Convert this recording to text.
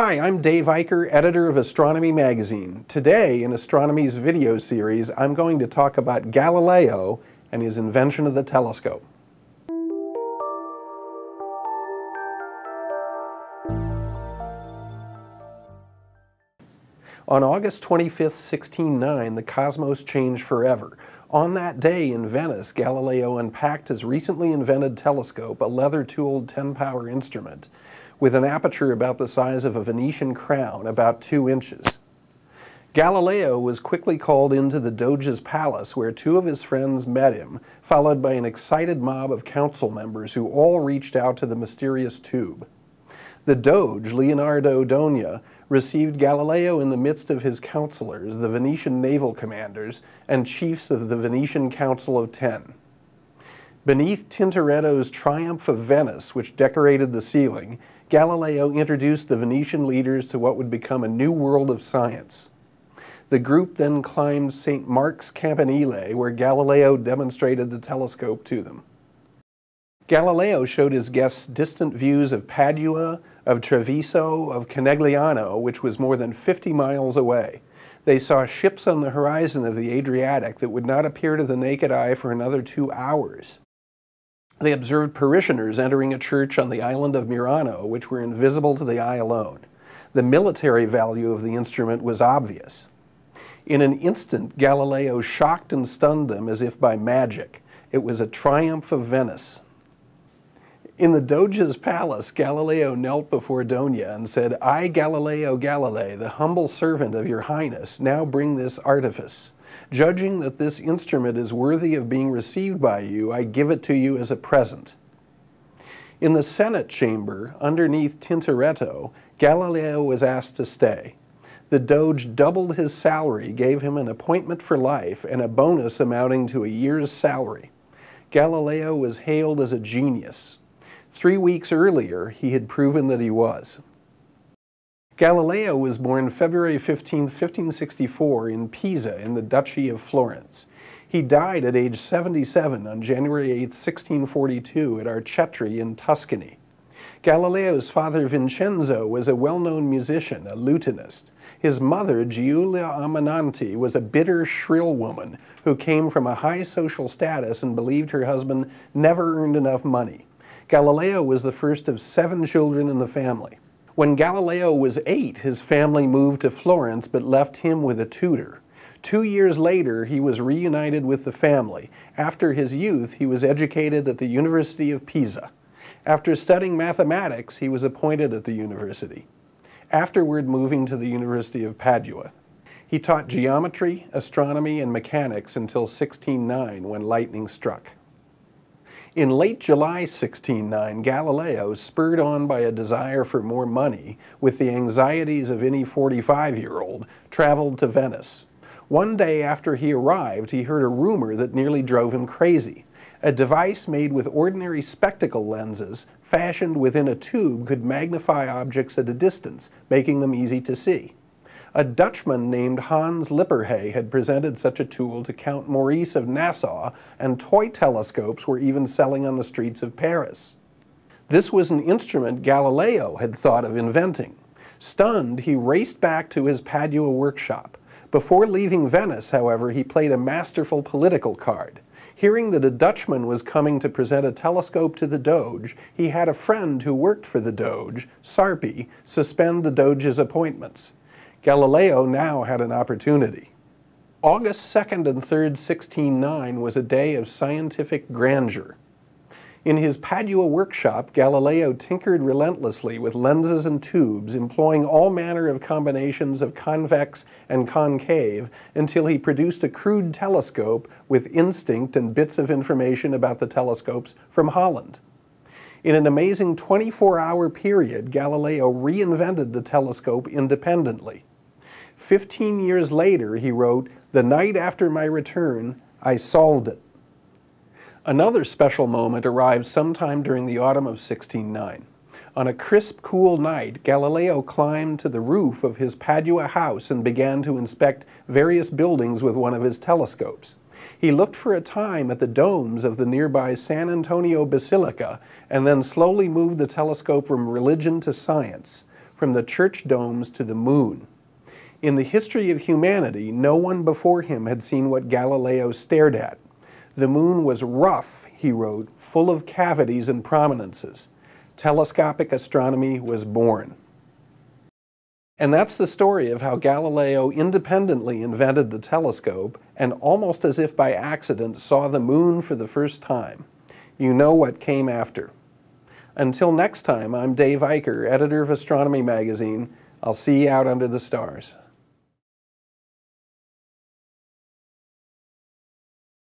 Hi, I'm Dave Eicher, editor of Astronomy Magazine. Today, in Astronomy's video series, I'm going to talk about Galileo and his invention of the telescope. On August 25, 1609, the cosmos changed forever. On that day in Venice, Galileo unpacked his recently invented telescope, a leather-tooled 10-power instrument with an aperture about the size of a Venetian crown, about two inches. Galileo was quickly called into the Doge's palace where two of his friends met him, followed by an excited mob of council members who all reached out to the mysterious tube. The Doge, Leonardo Donia, received Galileo in the midst of his counselors, the Venetian naval commanders, and chiefs of the Venetian Council of Ten. Beneath Tintoretto's Triumph of Venice, which decorated the ceiling, Galileo introduced the Venetian leaders to what would become a new world of science. The group then climbed St. Mark's Campanile, where Galileo demonstrated the telescope to them. Galileo showed his guests distant views of Padua, of Treviso, of Conegliano, which was more than 50 miles away. They saw ships on the horizon of the Adriatic that would not appear to the naked eye for another two hours. They observed parishioners entering a church on the island of Murano, which were invisible to the eye alone. The military value of the instrument was obvious. In an instant, Galileo shocked and stunned them as if by magic. It was a triumph of Venice. In the Doge's palace, Galileo knelt before Donia and said, I, Galileo Galilei, the humble servant of your highness, now bring this artifice. Judging that this instrument is worthy of being received by you, I give it to you as a present. In the Senate chamber, underneath Tintoretto, Galileo was asked to stay. The Doge doubled his salary, gave him an appointment for life, and a bonus amounting to a year's salary. Galileo was hailed as a genius. Three weeks earlier, he had proven that he was. Galileo was born February 15, 1564 in Pisa in the Duchy of Florence. He died at age 77 on January 8, 1642 at Arcetri in Tuscany. Galileo's father Vincenzo was a well-known musician, a lutenist. His mother, Giulia Ammannati, was a bitter, shrill woman who came from a high social status and believed her husband never earned enough money. Galileo was the first of seven children in the family. When Galileo was eight, his family moved to Florence but left him with a tutor. Two years later, he was reunited with the family. After his youth, he was educated at the University of Pisa. After studying mathematics, he was appointed at the university, afterward moving to the University of Padua. He taught geometry, astronomy, and mechanics until 1609 when lightning struck. In late July 1609, Galileo, spurred on by a desire for more money, with the anxieties of any 45-year-old, traveled to Venice. One day after he arrived, he heard a rumor that nearly drove him crazy. A device made with ordinary spectacle lenses, fashioned within a tube, could magnify objects at a distance, making them easy to see. A Dutchman named Hans Lippershey had presented such a tool to Count Maurice of Nassau, and toy telescopes were even selling on the streets of Paris. This was an instrument Galileo had thought of inventing. Stunned, he raced back to his Padua workshop. Before leaving Venice, however, he played a masterful political card. Hearing that a Dutchman was coming to present a telescope to the Doge, he had a friend who worked for the Doge, Sarpi, suspend the Doge's appointments. Galileo now had an opportunity. August 2nd and 3rd, 1609 was a day of scientific grandeur. In his Padua workshop, Galileo tinkered relentlessly with lenses and tubes, employing all manner of combinations of convex and concave until he produced a crude telescope with instinct and bits of information about the telescopes from Holland. In an amazing 24-hour period, Galileo reinvented the telescope independently. Fifteen years later, he wrote, The night after my return, I solved it. Another special moment arrived sometime during the autumn of 1609. On a crisp, cool night, Galileo climbed to the roof of his Padua house and began to inspect various buildings with one of his telescopes. He looked for a time at the domes of the nearby San Antonio Basilica and then slowly moved the telescope from religion to science. from the church domes to the moon. In the history of humanity, no one before him had seen what Galileo stared at. The moon was rough, he wrote, full of cavities and prominences. Telescopic astronomy was born. And that's the story of how Galileo independently invented the telescope and almost as if by accident saw the moon for the first time. You know what came after. Until next time, I'm Dave Eicher, editor of Astronomy Magazine. I'll see you out under the stars.